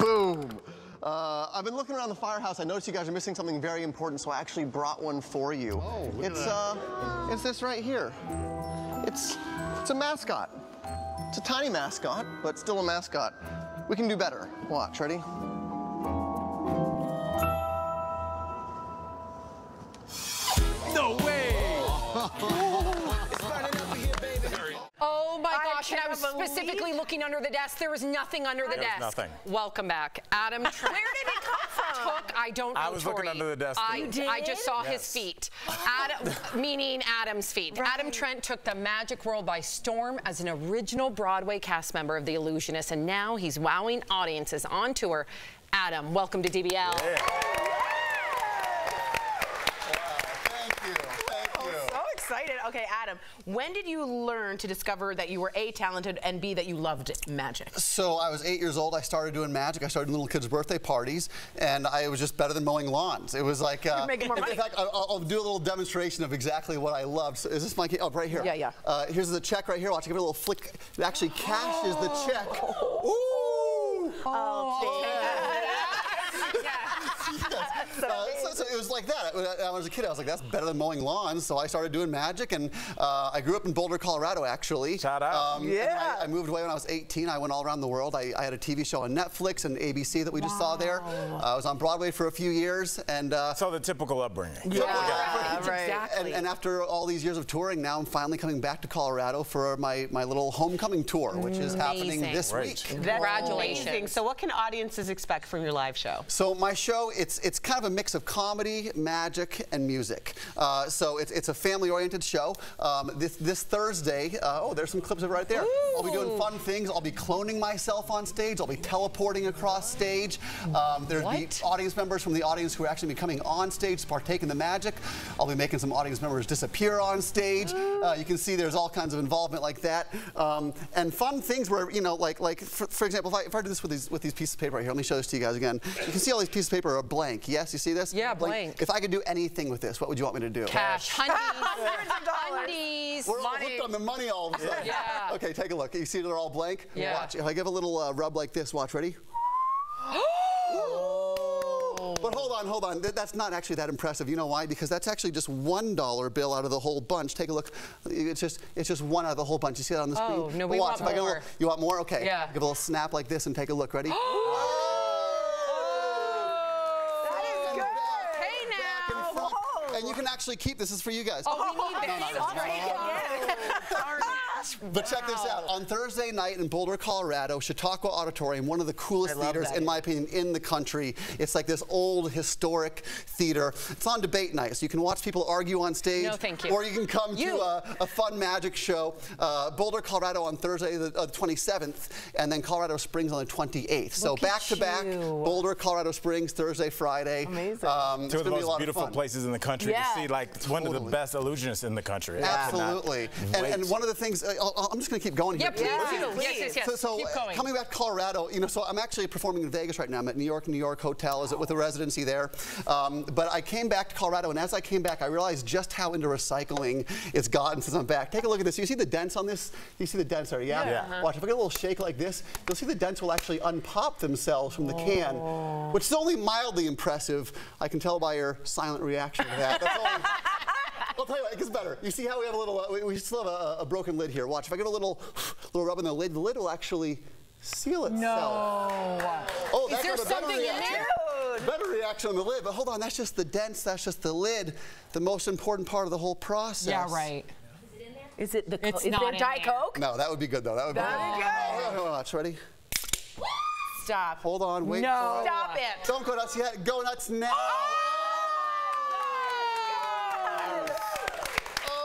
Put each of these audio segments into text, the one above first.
Boom. Uh, I've been looking around the firehouse. I noticed you guys are missing something very important, so I actually brought one for you. Oh, look at it's that. uh, it's this right here. It's it's a mascot. It's a tiny mascot, but still a mascot. We can do better. Watch. Ready? No way! I gosh, and I was specifically believe- looking under the desk. There was nothing under the There was desk. nothing. Welcome back. Adam Where did it come from? Took, I don't know, I was looking under the desk, I, too. You I just did? saw his feet. Adam, meaning Adam's feet. Adam Trent took the magic world by storm as an original Broadway cast member of The Illusionist, and now he's wowing audiences on tour. Adam, welcome to DBL. Thank you. Thank you. So excited. Okay, Adam, when did you learn to discover that you were A, talented, and B, that you loved magic? So I was eight years old. I started doing magic. I started doing little kids' birthday parties, and I was just better than mowing lawns. It was like. Uh, You're making more in fact, I'll, I'll do a little demonstration of exactly what I loved. So is this my? Oh, right here. Yeah, yeah. Uh, here's the check right here. Watch. Give it a little flick. It actually cashes the check. Ooh. Uh, so, so it was like that. When I, was a kid, I was like, that's better than mowing lawns. So I started doing magic, and uh, I grew up in Boulder, Colorado, actually. Shout out. and Yeah. I, I moved away when I was 18. I went all around the world. I, I had a TV show on Netflix and ABC that we just saw there. Uh, I was on Broadway for a few years, and uh, So the typical upbringing. Yeah, Right, right. Exactly. and, and after all these years of touring, now I'm finally coming back to Colorado for my, my little homecoming tour, which is happening this Great. week. That's Congratulations. amazing. So what can audiences expect from your live show? So my show, it's it's kind of a mix of comedy, magic, and music. Uh, so it's, it's a family-oriented show. Um, this this Thursday, uh, oh, there's some clips of it right there. I'll be doing fun things. I'll be cloning myself on stage. I'll be teleporting across stage. Um, there'll be audience members from the audience who are actually be coming on stage to partake in the magic. I'll be making some audience members disappear on stage. Uh, you can see there's all kinds of involvement like that, um, and fun things where you know, like like for, for example, if I, if I do this with these with these pieces of paper right here, let me show this to you guys again. You can see all these pieces of paper are blank. Yes, you see this? Yeah, blank. If I could do anything with this, what would you want me to do? Cash. Hundies. Hundreds of dollars. Hundies. We're all hooked on the money all of a sudden. Yeah. Okay, take a look. You see they're all blank? Yeah. Watch. If I give a little uh, rub like this, watch. Ready? But hold on, hold on. Th- That's not actually that impressive. You know why? Because that's actually just one dollar bill out of the whole bunch. Take a look. It's just it's just one out of the whole bunch. You see that on the screen? Oh, no, But we watch. want if I get more. little- you want more? Okay. Yeah. Give a little snap like this and take a look. Ready? That is good. Hey Back and now. front. Whoa. And you can actually keep this. is for you guys. Oh, we need No, no, this. no. I'll take it again. Darn it. But check this out. On Thursday night in Boulder, Colorado, Chautauqua Auditorium, one of the coolest theaters, that. in my opinion, in the country. It's like this old historic theater. It's on debate night, so you can watch people argue on stage. No, thank you. Or you can come You. to a, a fun magic show. Uh, Boulder, Colorado on Thursday the uh, 27th, and then Colorado Springs on the 28th. So Look at back to back, you. Boulder, Colorado Springs, Thursday, Friday. Amazing. Um, it's Two of the gonna be most beautiful fun. places in the country Yeah. to see like one of the best illusionists in the country. I cannot Absolutely. And, and one of the things, uh, I'll- I'm just going to keep going Yeah, here. please Yeah, do. please. Yes, yes, yes. So, so Keep uh, going. coming back to Colorado, you know, so I'm actually performing in Vegas right now. I'm at New York, New York Hotel, is it with a residency there. Um, but I came back to Colorado, and as I came back, I realized just how into recycling it's gotten since I'm back. Take a look at this. You see the dents on this? You see the dents there, yeah? Yeah. Yeah. Watch, if I get a little shake like this, you'll see the dents will actually unpop themselves from the can, which is only mildly impressive. I can tell by your silent reaction to that. That's only, I'll tell you what, it gets better. You see how we have a little, uh, we, we still have a, a broken lid here. Watch, if I give a little, little rub on the lid, the lid will actually seal itself. No. Oh, Is there got a better something in reaction. there? Better reaction on the lid, but hold on, that's just the dents, that's just the lid. The most important part of the whole process. Yeah, right. Is it the co- It's is not there in Diet there. Coke? No, that would be good though. That would be That'd be good. good. Hold on, watch, ready? Stop. Hold on, wait. No. Stop it. Don't go nuts yet. Go nuts now.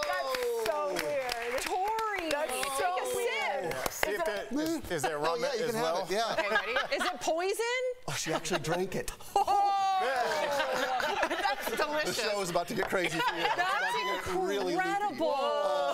That's so weird. Tori. That's so weird. See if there, is, is there oh, rum Oh, yeah, you as can well? have it. Yeah. Okay, ready? Is it poison? Oh, she actually drank it. oh That's delicious. The show is about to get crazy for you. It's about to get really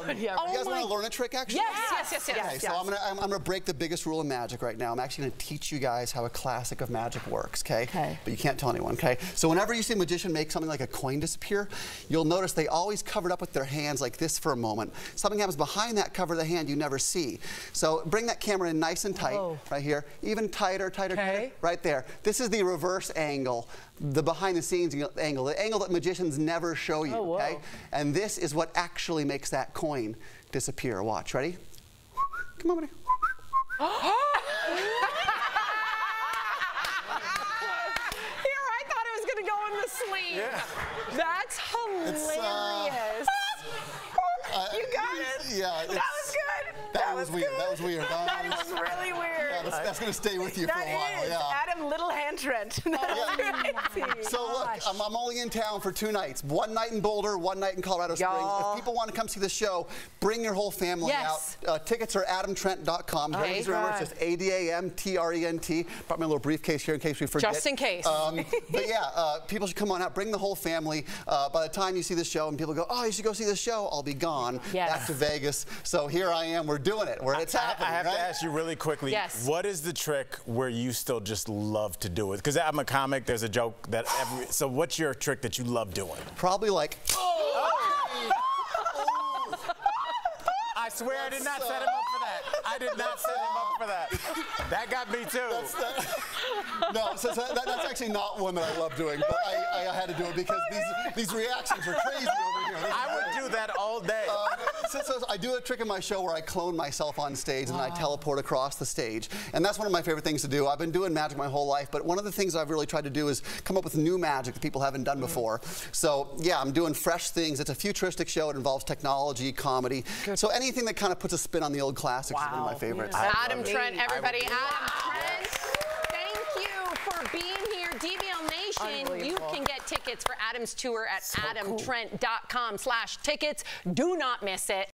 Oh, yeah, You Oh guys want to learn a trick, actually? Yes, yes, yes, yes. Okay, so I'm gonna I'm, I'm gonna break the biggest rule of magic right now. I'm actually gonna teach you guys how a classic of magic works, okay? Okay. But you can't tell anyone, okay? So whenever you see a magician make something like a coin disappear, you'll notice they always cover it up with their hands like this for a moment. Something happens behind that cover of the hand you never see. So bring that camera in nice and tight, Oh. right here, even tighter, tighter, tighter, Okay. right there. This is the reverse angle, the behind the scenes angle, the angle that magicians never show you, Oh, okay? And this is what actually makes that coin disappear. Watch, ready? Come on, buddy. Here, I thought it was going to go in the sleeve. That's hilarious. you got it. Yeah, That was good. That, was, weird. good. That was weird. That, That was, was really weird. yeah, that's, that's gonna stay with you That for a while. is Yeah. Adam Little Hand Trent. That's crazy. So look, I'm, I'm only in town for two nights. One night in Boulder, one night in Colorado Springs. If people want to come see the show, bring your whole family Yes. out. Uh, tickets are adamtrent.com. Very Okay. easy to remember. It's just A-D-A-M-T-R-E-N-T. Brought my little briefcase here in case we forget. Just in case. Um, but yeah, uh, people should come on out. Bring the whole family. Uh, by the time you see the show and people go, oh, you should go see the show, I'll be gone Yes. back to Vegas. So here I am. We're doing it. We're, it's I, happening, I have right? to ask you really quickly. Yes. What is the trick where you still just love to do it? Because I'm a comic. There's a joke that every. So what's your trick that you love doing? Probably like, I swear I did not set him uh, up for that. I did not set him up for that. That got me too. no, so, so that, that's actually not one that I love doing, but I, I had to do it because these, these reactions are crazy over here. I would do that all day. Uh, So, so I do a trick in my show where I clone myself on stage and I teleport across the stage. And that's one of my favorite things to do. I've been doing magic my whole life, but one of the things I've really tried to do is come up with new magic that people haven't done before. So, yeah, I'm doing fresh things. It's a futuristic show. It involves technology, comedy. So anything that kind of puts a spin on the old classics is one of my favorites. Adam Trent, everybody. I Adam Trent, thank you for being you can get tickets for Adam's tour at adamtrent.com slash tickets. Do not miss it.